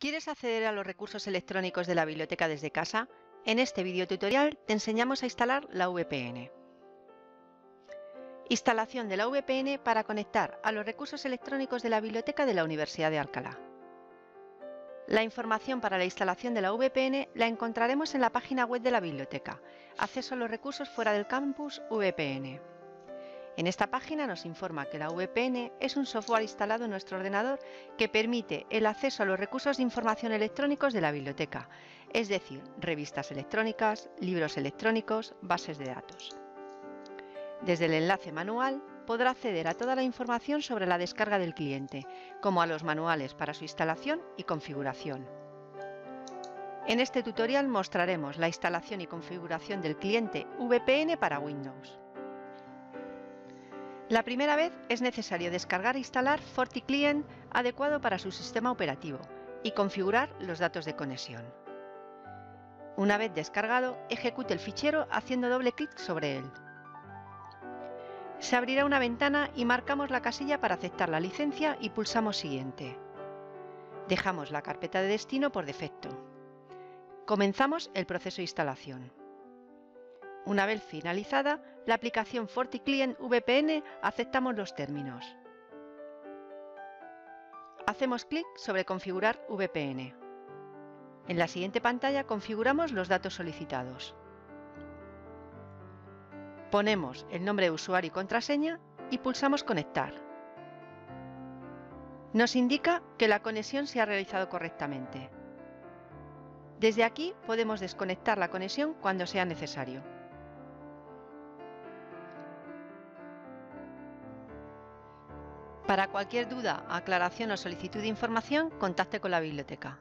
¿Quieres acceder a los recursos electrónicos de la biblioteca desde casa? En este video tutorial te enseñamos a instalar la VPN. Instalación de la VPN para conectar a los recursos electrónicos de la biblioteca de la Universidad de Alcalá. La información para la instalación de la VPN la encontraremos en la página web de la biblioteca, Acceso a los recursos fuera del campus VPN. En esta página nos informa que la VPN es un software instalado en nuestro ordenador que permite el acceso a los recursos de información electrónicos de la biblioteca, es decir, revistas electrónicas, libros electrónicos, bases de datos. Desde el enlace manual podrá acceder a toda la información sobre la descarga del cliente, como a los manuales para su instalación y configuración. En este tutorial mostraremos la instalación y configuración del cliente VPN para Windows. La primera vez es necesario descargar e instalar FortiClient adecuado para su sistema operativo y configurar los datos de conexión. Una vez descargado, ejecute el fichero haciendo doble clic sobre él. Se abrirá una ventana y marcamos la casilla para aceptar la licencia y pulsamos Siguiente. Dejamos la carpeta de destino por defecto. Comenzamos el proceso de instalación. Una vez finalizada, la aplicación FortiClient VPN aceptamos los términos. Hacemos clic sobre Configurar VPN. En la siguiente pantalla configuramos los datos solicitados. Ponemos el nombre de usuario y contraseña y pulsamos Conectar. Nos indica que la conexión se ha realizado correctamente. Desde aquí podemos desconectar la conexión cuando sea necesario. Para cualquier duda, aclaración o solicitud de información, contacte con la biblioteca.